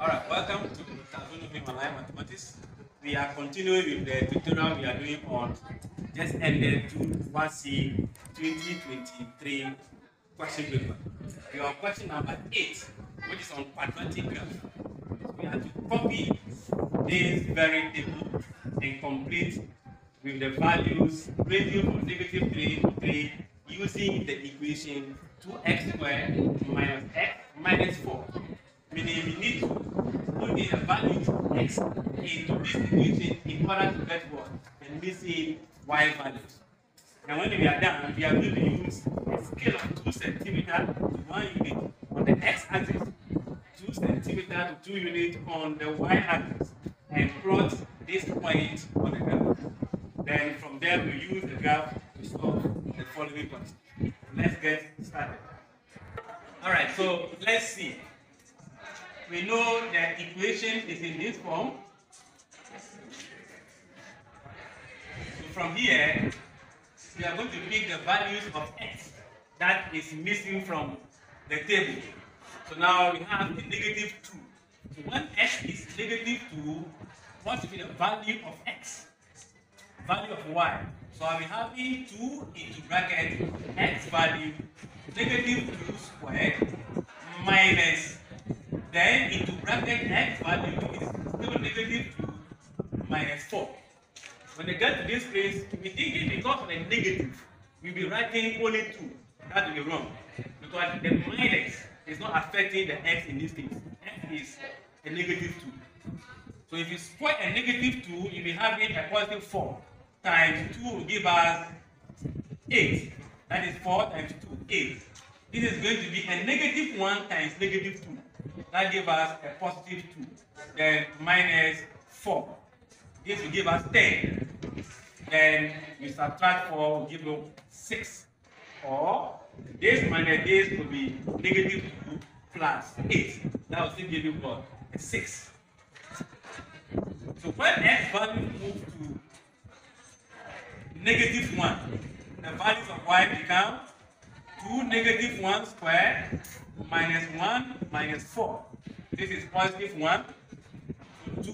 Alright, welcome to Taxonomy Online Mathematics. We are continuing with the tutorial we are doing on just ended WASSCE 2023 question paper. We are on question number 8, which is on quadratic graph. We have to copy this very table and complete with the values ranging from negative 3 to 3 using the equation 2x squared minus x minus 4. Meaning we need to put a value of x into in order to get what? The missing y values. And when we are done, we are going to use a scale of 2 centimeter to 1 unit on the x-axis, 2 centimeter to 2 units on the y-axis, and plot this point on the graph. Then from there, we use the graph to solve the following question. Let's get started. All right, so let's see. We know the equation is in this form. So from here, we are going to pick the values of x that is missing from the table. So now we have negative 2. So when x is negative 2, what should be the value of x? Value of y. So I'll be having 2 into bracket x value negative 2 squared minus then into bracket x value is still negative 2 minus 4. When I get to this place, we thinking because of negative, we'll be writing only 2. That will be wrong. Because the minus is not affecting the x in this case. x is a negative 2. So if you square a negative 2, you'll be having a positive 4 times 2 will give us 8. That is 4 times 2, 8. This is going to be a negative 1 times negative 2. That gives us a positive 2. Then minus 4. This will give us 10. Then we subtract 4 will give you 6. Or this minus this will be negative 2 plus 8. That will still give you what? A 6. So when x value moves to negative 1, the values of y become 2 negative 1 squared minus 1 minus 4. This is positive 1. 2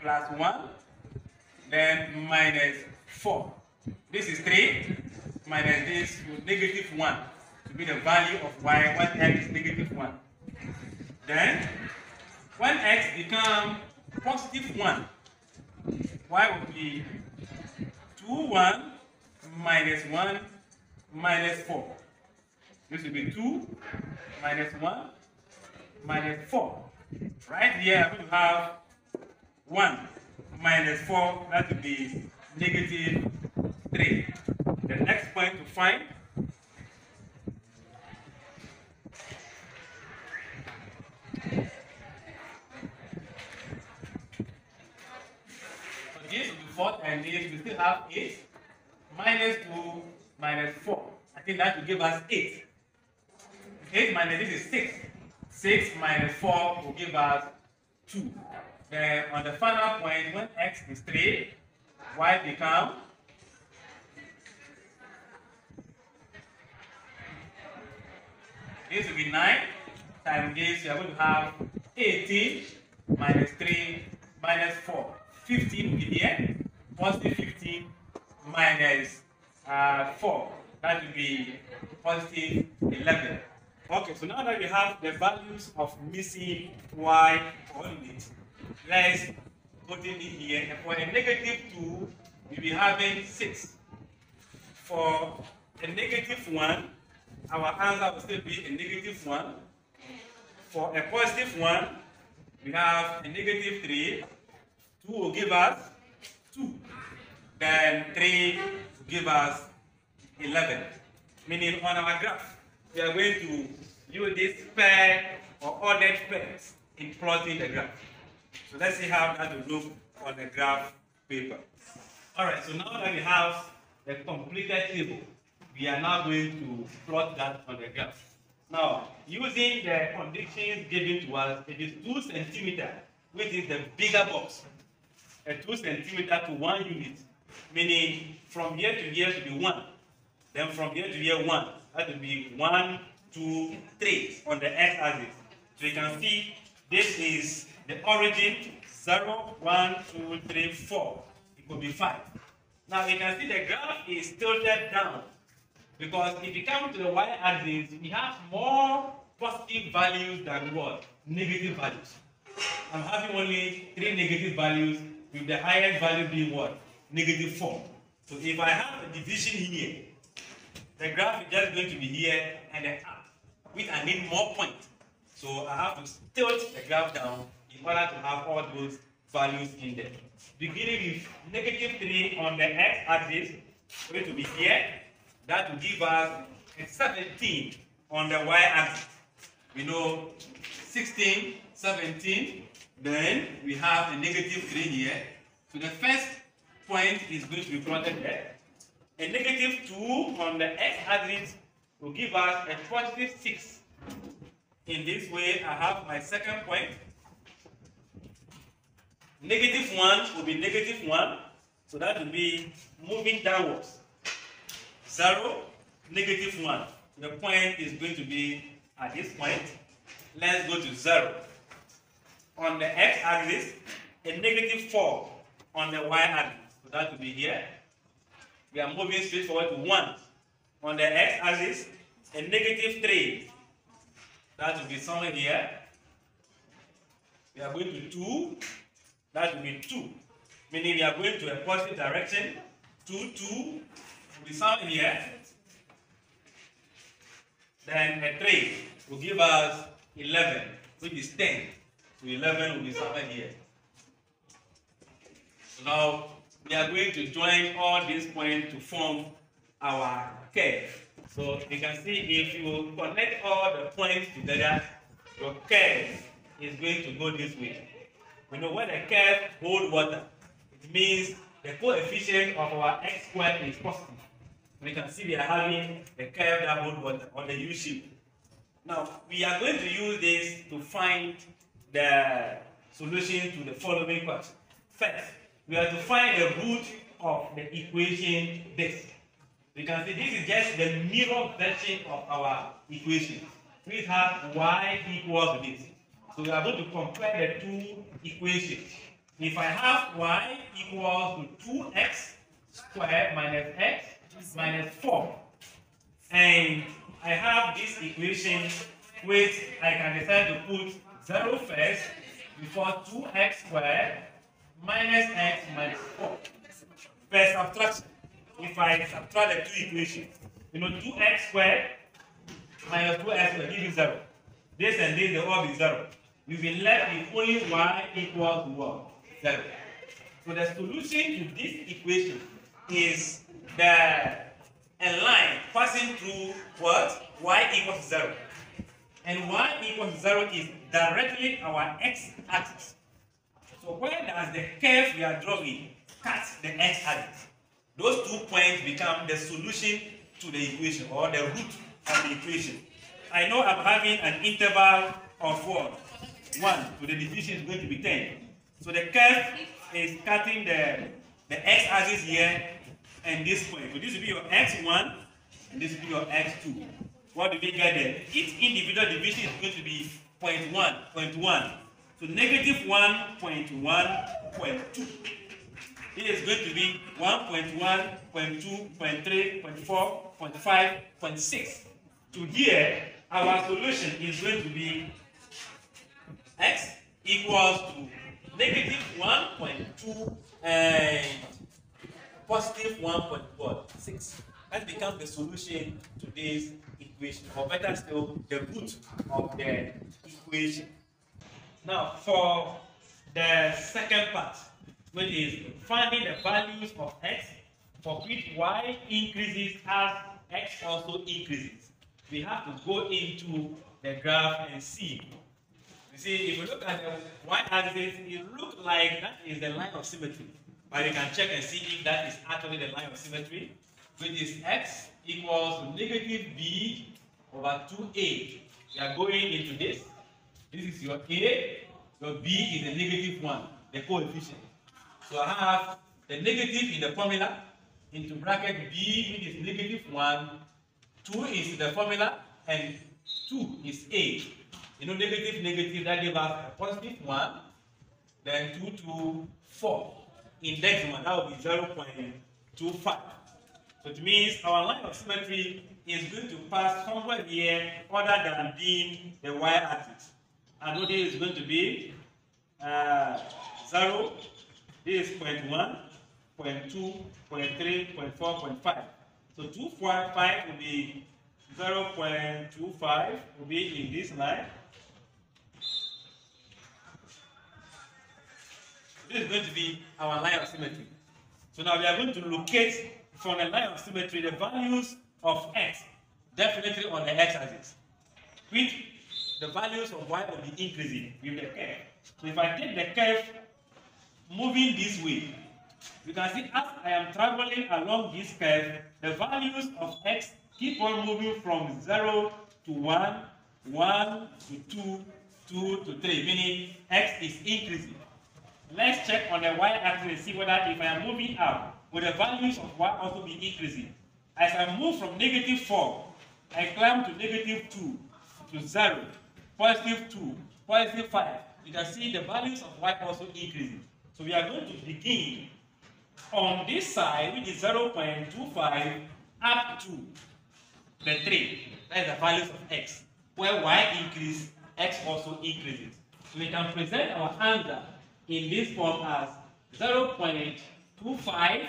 plus 1, then minus 4. This is 3 minus this negative 1 to be the value of y when x is negative 1. Then, when x becomes positive 1, y will be 2, 1 minus 1 minus 4. This will be 2 minus 1 minus 4. Right here, to have 1 minus 4, that will be negative 3. The next point to find this will be 4 and this we still have 8 minus 2 minus 4. I think that will give us 8. 8 minus this is 6. 6 minus 4 will give us 2. Then on the final point, when x is 3, y become this will be 9 times this, you are going to have 18 minus 3 minus 4. 15 will be here, positive 15 minus uh, 4. That will be positive 11. Okay, so now that we have the values of missing y coordinates, let's put in it here. And for a negative 2, we'll be having 6. For a negative 1, our answer will still be a negative 1. For a positive 1, we have a negative 3. 2 will give us 2. Then 3 will give us 11. Meaning on our graph, we are going to use this pair or ordered pairs in plotting the graph. So let's see how that will look on the graph paper. Alright, so now that we have the completed table, we are now going to plot that on the graph. Now, using the conditions given to us, it is 2 centimeter, which is the bigger box. A 2 centimeter to 1 unit, meaning from here to here to be 1. Then from here to here, 1. That will be 1, 2, 3 on the x-axis. So you can see This is the origin 0, 1, 2, 3, 4. It could be 5. Now you can see the graph is tilted down because if you come to the y-axis, we have more positive values than what? Negative values. I'm having only three negative values with the highest value being what? Negative 4. So if I have a division here, the graph is just going to be here and then up, which I need more points. So I have to tilt the graph down in order to have all those values in there. Beginning with negative 3 on the x-axis, going to be here. That will give us a 17 on the y-axis. We know 16, 17. Then we have the negative 3 here. So the first point is going to be plotted there. A negative 2 on the x-axis will give us a positive 6. In this way, I have my second point. Negative 1 will be negative 1. So that will be moving downwards. 0, negative 1. The point is going to be at this point. Let's go to 0. On the x-axis, a negative 4 on the y-axis. So that will be here. We are moving straight forward to 1. On the x-axis, a negative 3. That will be somewhere here. We are going to 2. That will be 2. Meaning we are going to a positive direction. 2, 2 will be somewhere here. Then a 3 will give us 11, which is 10. So 11 will be somewhere here. So now we are going to join all these points to form our curve. So you can see if you connect all the points together, your curve is going to go this way. We know when a curve hold water, it means the coefficient of our x squared is positive. We can see we are having the curve that hold water on the U shape. Now, we are going to use this to find the solution to the following question. First, we have to find the root of the equation this. You can see this is just the mirror version of our equation. We have y equals this. So we are going to compare the two equations. If I have y equals to 2x squared minus x minus 4, and I have this equation which I can decide to put 0 first before 2x squared minus x minus 4. First subtraction. If I subtract the two equations, you know 2x squared minus 2x will give you 0. This and this, they all be 0. You'll be left with only y equals to what? 0. So the solution to this equation is the a line passing through what? y equals 0. And y equals 0 is directly our x-axis. So where does the curve we are drawing cut the x-axis? Those two points become the solution to the equation or the root of the equation. I know I'm having an interval of what? 1. So the division is going to be 10. So the curve is cutting the, the x-axis here and this point. So this will be your x1 and this will be your x2. What do we get there? Each individual division is going to be 0.1, 0.1. So negative 1.1.2. It is going to be 1.1, 0.2, 0.3, 0.4, 0.5, 0.6. To here, our solution is going to be x equals to negative 1.2 and positive 1.6. That becomes the solution to this equation, or better still, the root of the equation. Now, for the second part, which is finding the values of x for which y increases as x also increases. We have to go into the graph and see. You see, if you look at the y-axis, it looks like that is the line of symmetry. But you can check and see if that is actually the line of symmetry, which is x equals negative b over 2a. We are going into this. This is your a, your b is a negative 1, the coefficient. So I have the negative in the formula, into bracket b, which is negative 1, 2 is the formula, and 2 is a. You know, negative, negative, that gives us a positive 1, then 2 to 4. In decimal, that will be 0.25. So it means our line of symmetry is going to pass somewhere here other than being the y-axis. And what is going to be uh, 0, this is 0.1, 0.2, 0.3, 0.4, 0.5. So 2.5 will be 0.25 will be in this line. This is going to be our line of symmetry. So now we are going to locate from the line of symmetry the values of x definitely on the x-axis. Which the values of y will be increasing with the curve. So if I take the curve moving this way, you can see as I am traveling along this curve, the values of x keep on moving from 0 to 1, 1 to 2, 2 to 3, meaning x is increasing. Let's check on the y-axis and see whether if I am moving up, will the values of y also be increasing? As I move from negative 4, I climb to negative 2, to 0, positive 2, positive 5. You can see the values of y also increasing. So we are going to begin on this side, which is 0.25 up to the 3. That is the values of x. Where y increases, x also increases. So we can present our answer in this form as 0.25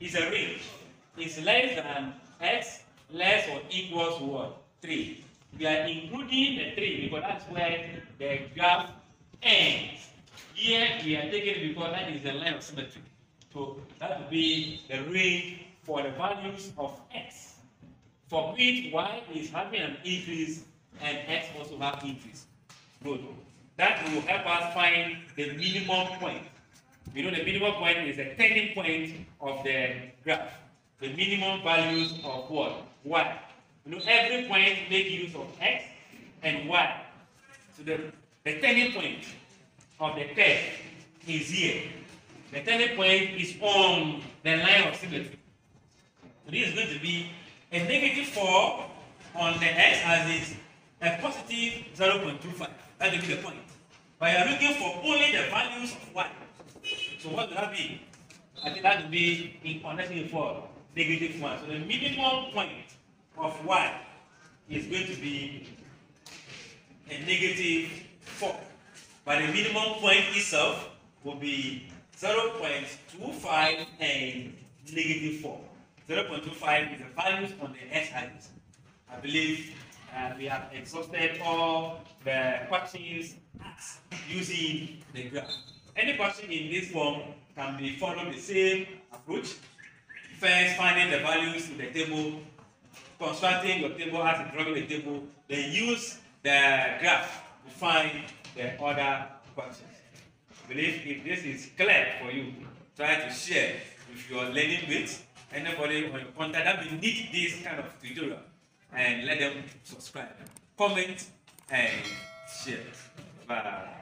is a range. It's less than x, less or equals to what? 3. We are including the 3 because that's where the graph ends. Here we are taking because that is the line of symmetry. So that will be the range for the values of x, for which y is having an increase and x also have increase. Good. That will help us find the minimum point. You know the minimum point is the turning point of the graph. The minimum values of what? Y. You know every point make use of x and y. So the, the turning point of the curve is here. The turning point is on the line of symmetry. So this is going to be a negative 4 on the x-axis, a positive 0.25. That will be the point. But you are looking for only the values of y. So what will that be? I think that will be in connection for negative 1. So the minimum point of y is going to be a negative 4. But the minimum point itself will be 0.25 and negative 4. 0.25 is the values on the x-axis. I believe uh, we have exhausted all the questions using the graph. Any question in this form can be followed the same approach. First, finding the values in the table, constructing your table as a drawing the table, then use the graph to find the other questions. I believe if this is clear for you, try to share with your learning mates, anybody on your contact that will need this kind of tutorial, and let them subscribe, comment, and share. Bye.